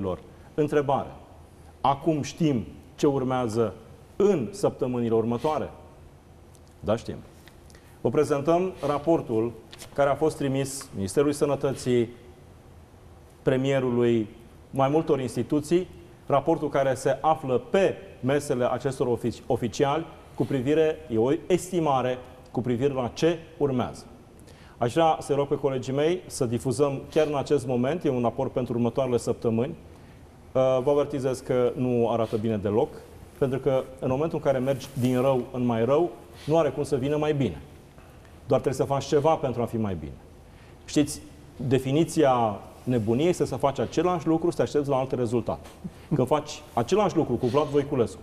lor. Întrebare. Acum știm ce urmează în săptămânile următoare? Da, știm. Vă prezentăm raportul care a fost trimis Ministerului Sănătății, premierului, mai multor instituții, raportul care se află pe mesele acestor ofici oficiali cu privire, e o estimare cu privire la ce urmează. Aș vrea să rog pe colegii mei să difuzăm chiar în acest moment, e un raport pentru următoarele săptămâni. Uh, vă avertizez că nu arată bine deloc, pentru că în momentul în care mergi din rău în mai rău, nu are cum să vină mai bine. Doar trebuie să faci ceva pentru a fi mai bine. Știți, definiția nebuniei este să faci același lucru, să te aștepți la alte rezultate. Când faci același lucru cu Vlad Voiculescu,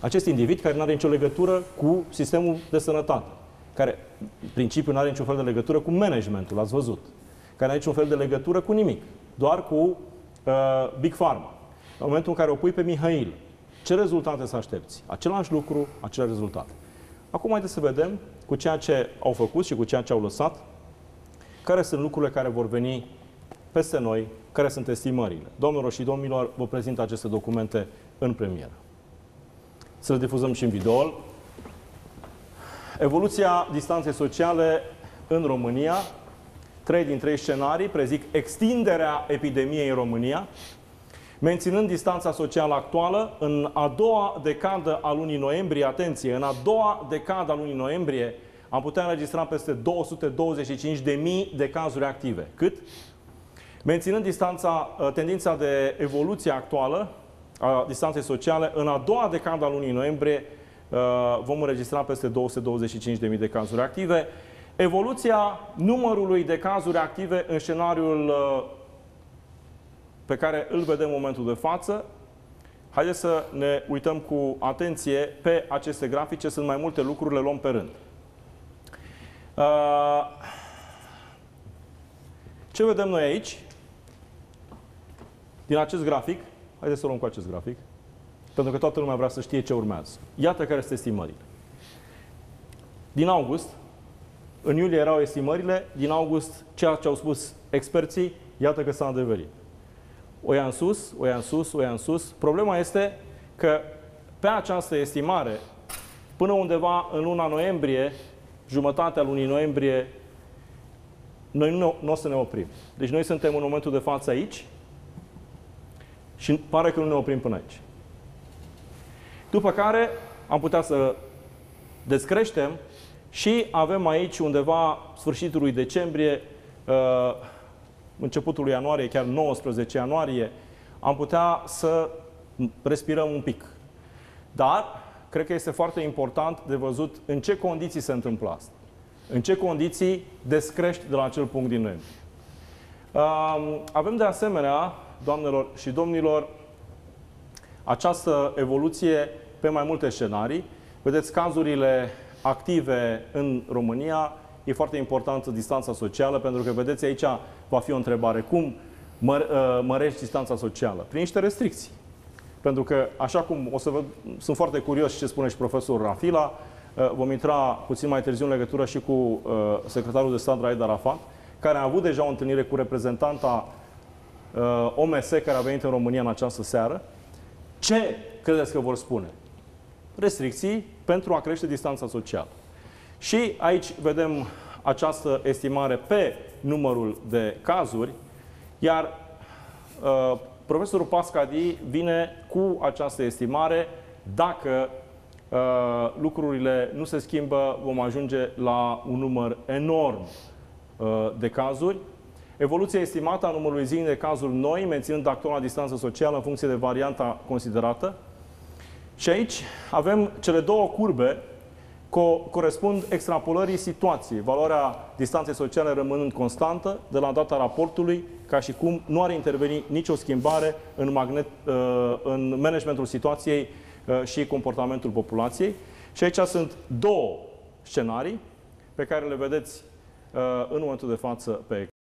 acest individ care nu are nicio legătură cu sistemul de sănătate, care, în principiu, nu are niciun fel de legătură cu managementul, l-ați văzut, care nu are niciun fel de legătură cu nimic, doar cu uh, Big Pharma. În momentul în care o pui pe Mihail, ce rezultate să aștepți? Același lucru, același rezultate. Acum haideți să vedem cu ceea ce au făcut și cu ceea ce au lăsat, care sunt lucrurile care vor veni peste noi, care sunt estimările. Domnilor și domnilor, vă prezint aceste documente în premieră. Să le difuzăm și în video. Evoluția distanței sociale în România. Trei din trei scenarii prezic extinderea epidemiei în România, menținând distanța socială actuală, în a doua decadă a lunii noiembrie, atenție, în a doua decadă a lunii noiembrie, am putea înregistra peste 225.000 de cazuri active. Cât? Menținând distanța, ă, tendința de evoluție actuală a distanței sociale, în a doua decadă a lunii noiembrie ă, vom înregistra peste 225.000 de cazuri active. Evoluția numărului de cazuri active în scenariul ă, pe care îl vedem în momentul de față, haideți să ne uităm cu atenție pe aceste grafice. Sunt mai multe lucruri, le luăm pe rând. Ce vedem noi aici? Din acest grafic, haideți să luăm cu acest grafic, pentru că toată lumea vrea să știe ce urmează. Iată care sunt estimările. Din august, în iulie erau estimările, din august, ceea ce au spus experții, iată că s-a adeverit. O ia în sus, o ia în sus, o ia în sus. Problema este că pe această estimare, până undeva în luna noiembrie, jumătatea lunii noiembrie, noi nu, nu o să ne oprim. Deci noi suntem în momentul de față aici și pare că nu ne oprim până aici. După care am putea să descreștem și avem aici undeva sfârșitul lui decembrie, uh, începutul lui ianuarie, chiar 19 ianuarie, am putea să respirăm un pic. Dar, cred că este foarte important de văzut în ce condiții se întâmplă asta. În ce condiții descrești de la acel punct din noiembrie. Avem de asemenea, doamnelor și domnilor, această evoluție pe mai multe scenarii. Vedeți, cazurile active în România, e foarte importantă distanța socială, pentru că, vedeți, aici va fi o întrebare. Cum mă, mărești distanța socială? Prin niște restricții. Pentru că, așa cum o să văd, sunt foarte curios ce spune și profesorul Rafila, Uh, vom intra puțin mai târziu în legătură și cu uh, secretarul de stat Raed Arafat, care a avut deja o întâlnire cu reprezentanta uh, OMS care a venit în România în această seară. Ce credeți că vor spune? Restricții pentru a crește distanța socială. Și aici vedem această estimare pe numărul de cazuri, iar uh, profesorul Pascadi vine cu această estimare dacă Uh, lucrurile nu se schimbă, vom ajunge la un număr enorm uh, de cazuri. Evoluția estimată a numărului zilnic de cazuri noi, menținând actuala distanță socială în funcție de varianta considerată. Și aici avem cele două curbe co- corespund extrapolării situației. Valoarea distanței sociale rămânând constantă de la data raportului, ca și cum nu are interveni nicio schimbare în, magnet, uh, în managementul situației Uh, și comportamentul populației. Și aici sunt două scenarii pe care le vedeți uh, în momentul de față pe